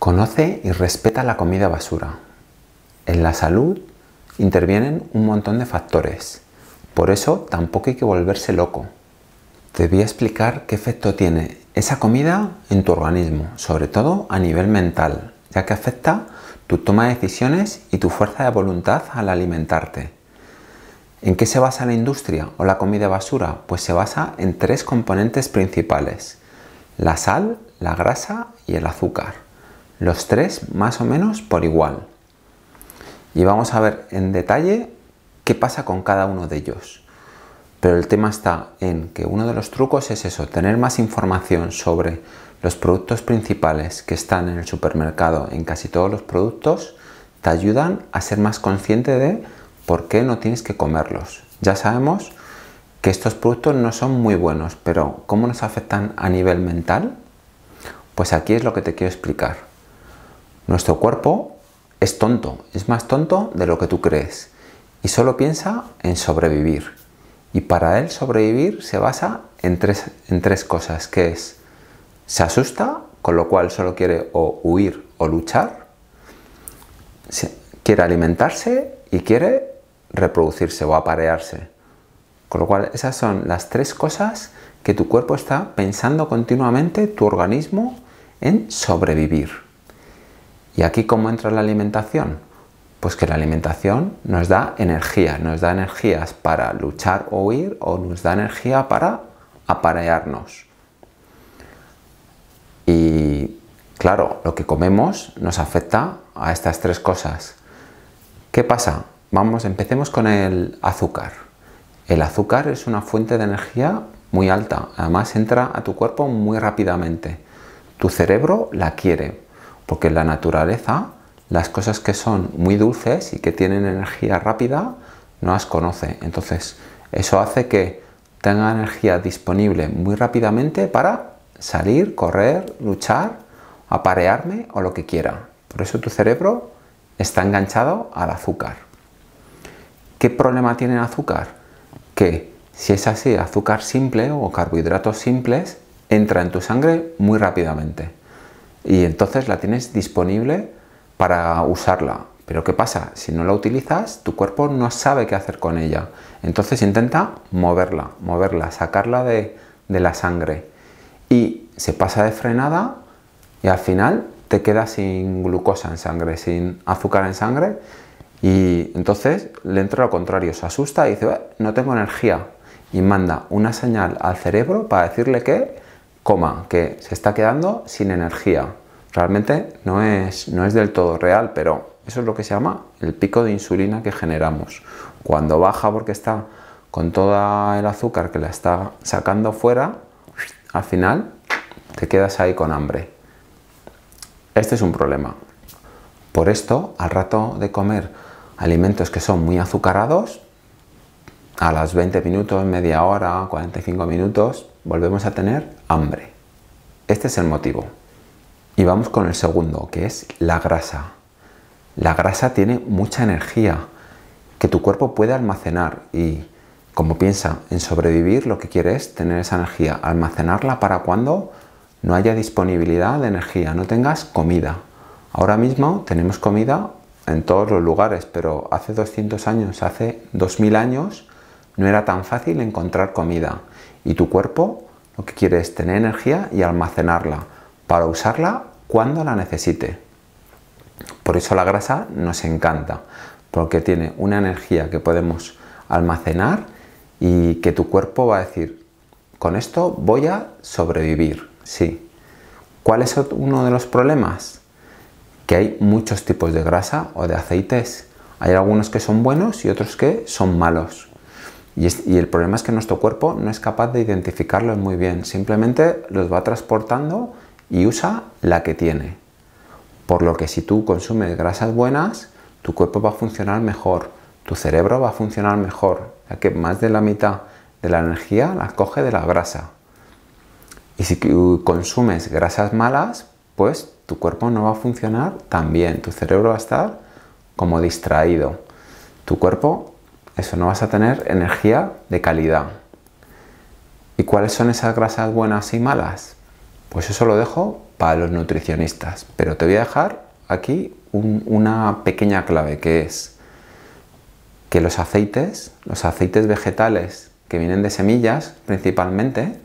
Conoce y respeta la comida basura. En la salud intervienen un montón de factores. Por eso tampoco hay que volverse loco. Te voy a explicar qué efecto tiene esa comida en tu organismo, sobre todo a nivel mental, ya que afecta tu toma de decisiones y tu fuerza de voluntad al alimentarte. ¿En qué se basa la industria o la comida basura? Pues se basa en tres componentes principales, la sal, la grasa y el azúcar los tres más o menos por igual. Y vamos a ver en detalle qué pasa con cada uno de ellos. Pero el tema está en que uno de los trucos es eso, tener más información sobre los productos principales que están en el supermercado, en casi todos los productos, te ayudan a ser más consciente de por qué no tienes que comerlos. Ya sabemos que estos productos no son muy buenos, pero ¿cómo nos afectan a nivel mental? Pues aquí es lo que te quiero explicar. Nuestro cuerpo es tonto, es más tonto de lo que tú crees y solo piensa en sobrevivir. Y para él sobrevivir se basa en tres, en tres cosas, que es, se asusta, con lo cual solo quiere o huir o luchar, quiere alimentarse y quiere reproducirse o aparearse. Con lo cual esas son las tres cosas que tu cuerpo está pensando continuamente, tu organismo, en sobrevivir. ¿Y aquí cómo entra la alimentación? Pues que la alimentación nos da energía, nos da energías para luchar o huir o nos da energía para aparearnos. Y claro, lo que comemos nos afecta a estas tres cosas. ¿Qué pasa? Vamos, empecemos con el azúcar. El azúcar es una fuente de energía muy alta, además entra a tu cuerpo muy rápidamente. Tu cerebro la quiere, porque en la naturaleza las cosas que son muy dulces y que tienen energía rápida no las conoce. Entonces, eso hace que tenga energía disponible muy rápidamente para salir, correr, luchar, aparearme o lo que quiera. Por eso tu cerebro está enganchado al azúcar. ¿Qué problema tiene el azúcar? Que si es así, azúcar simple o carbohidratos simples entra en tu sangre muy rápidamente y entonces la tienes disponible para usarla. Pero ¿qué pasa? Si no la utilizas, tu cuerpo no sabe qué hacer con ella. Entonces intenta moverla, moverla, sacarla de, de la sangre. Y se pasa de frenada y al final te quedas sin glucosa en sangre, sin azúcar en sangre. Y entonces le entra lo contrario, se asusta y dice, no tengo energía. Y manda una señal al cerebro para decirle que que se está quedando sin energía. Realmente no es, no es del todo real, pero eso es lo que se llama el pico de insulina que generamos. Cuando baja porque está con todo el azúcar que la está sacando fuera, al final te quedas ahí con hambre. Este es un problema. Por esto, al rato de comer alimentos que son muy azucarados, a las 20 minutos, media hora, 45 minutos, volvemos a tener hambre. Este es el motivo. Y vamos con el segundo, que es la grasa. La grasa tiene mucha energía que tu cuerpo puede almacenar y como piensa en sobrevivir, lo que quiere es tener esa energía, almacenarla para cuando no haya disponibilidad de energía, no tengas comida. Ahora mismo tenemos comida en todos los lugares, pero hace 200 años, hace 2000 años, no era tan fácil encontrar comida y tu cuerpo lo que quiere es tener energía y almacenarla para usarla cuando la necesite. Por eso la grasa nos encanta, porque tiene una energía que podemos almacenar y que tu cuerpo va a decir, con esto voy a sobrevivir, sí. ¿Cuál es uno de los problemas? Que hay muchos tipos de grasa o de aceites. Hay algunos que son buenos y otros que son malos. Y, el problema es que nuestro cuerpo no es capaz de identificarlos muy bien, simplemente los va transportando y usa la que tiene. Por lo que si tú consumes grasas buenas, tu cuerpo va a funcionar mejor, tu cerebro va a funcionar mejor, ya que más de la mitad de la energía la coge de la grasa. Y si consumes grasas malas, pues tu cuerpo no va a funcionar tan bien, tu cerebro va a estar como distraído. Tu cuerpo eso, no vas a tener energía de calidad. ¿Y cuáles son esas grasas buenas y malas? Pues eso lo dejo para los nutricionistas, pero te voy a dejar aquí una pequeña clave que es que los aceites, los aceites vegetales que vienen de semillas principalmente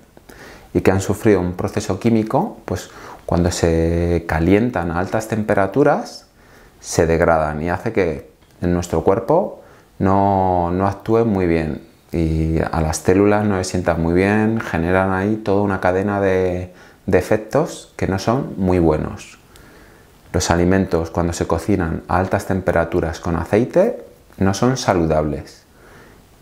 y que han sufrido un proceso químico, pues cuando se calientan a altas temperaturas se degradan y hace que en nuestro cuerpo no, actúen muy bien y a las células no se sientan muy bien, generan ahí toda una cadena de, de efectos que no son muy buenos. Los alimentos cuando se cocinan a altas temperaturas con aceite no son saludables.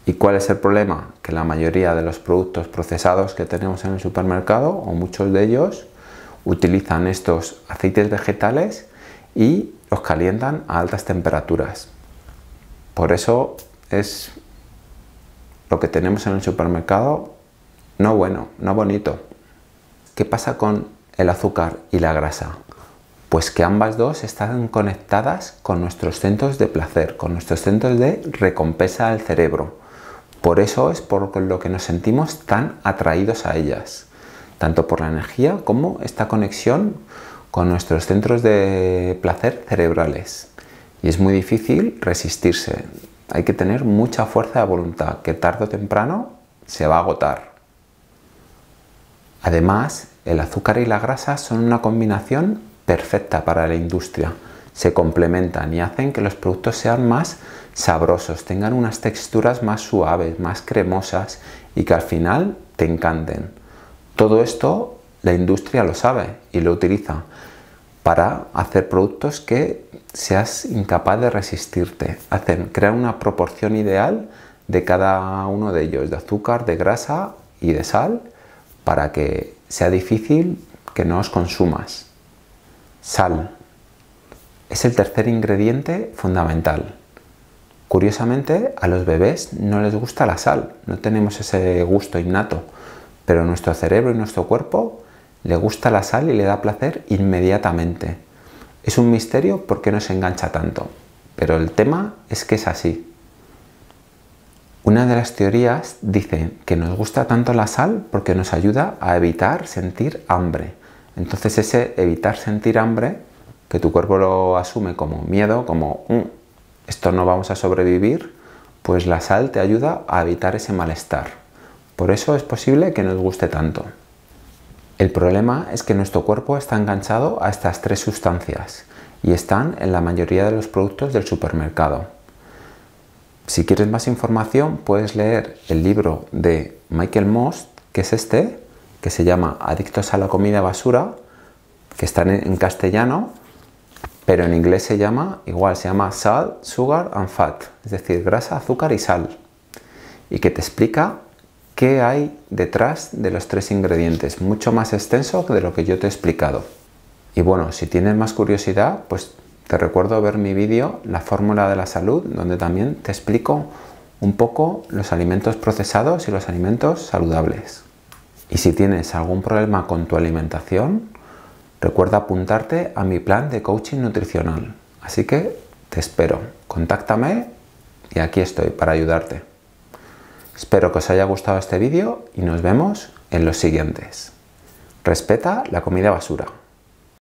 ¿Y cuál es el problema? Que la mayoría de los productos procesados que tenemos en el supermercado, o muchos de ellos, utilizan estos aceites vegetales y los calientan a altas temperaturas. Por eso es lo que tenemos en el supermercado no bueno, no bonito. ¿Qué pasa con el azúcar y la grasa? Pues que ambas dos están conectadas con nuestros centros de placer, con nuestros centros de recompensa del cerebro. Por eso es por lo que nos sentimos tan atraídos a ellas, tanto por la energía como esta conexión con nuestros centros de placer cerebrales. Y es muy difícil resistirse. Hay que tener mucha fuerza de voluntad, que tarde o temprano se va a agotar. Además, el azúcar y la grasa son una combinación perfecta para la industria. Se complementan y hacen que los productos sean más sabrosos, tengan unas texturas más suaves, más cremosas y que al final te encanten. Todo esto la industria lo sabe y lo utiliza para hacer productos que seas incapaz de resistirte. Hacen crear una proporción ideal de cada uno de ellos, de azúcar, de grasa y de sal, para que sea difícil que no os consumas. Sal. Es el tercer ingrediente fundamental. Curiosamente, a los bebés no les gusta la sal, no tenemos ese gusto innato, pero nuestro cerebro y nuestro cuerpo le gusta la sal y le da placer inmediatamente. Es un misterio por qué nos engancha tanto, pero el tema es que es así. Una de las teorías dice que nos gusta tanto la sal porque nos ayuda a evitar sentir hambre. Entonces ese evitar sentir hambre, que tu cuerpo lo asume como miedo, como mm, esto no vamos a sobrevivir, pues la sal te ayuda a evitar ese malestar. Por eso es posible que nos guste tanto. El problema es que nuestro cuerpo está enganchado a estas tres sustancias y están en la mayoría de los productos del supermercado. Si quieres más información puedes leer el libro de Michael Most, que es este, que se llama Adictos a la comida basura, que está en, castellano, pero en inglés se llama igual, se llama Salt, Sugar and Fat, es decir, grasa, azúcar y sal, y que te explica qué hay detrás de los tres ingredientes, mucho más extenso de lo que yo te he explicado. Y bueno, si tienes más curiosidad, pues te recuerdo ver mi vídeo La fórmula de la salud, donde también te explico un poco los alimentos procesados y los alimentos saludables. Y si tienes algún problema con tu alimentación, recuerda apuntarte a mi plan de coaching nutricional. Así que te espero. Contáctame y aquí estoy para ayudarte. Espero que os haya gustado este vídeo y nos vemos en los siguientes. Respeta la comida basura.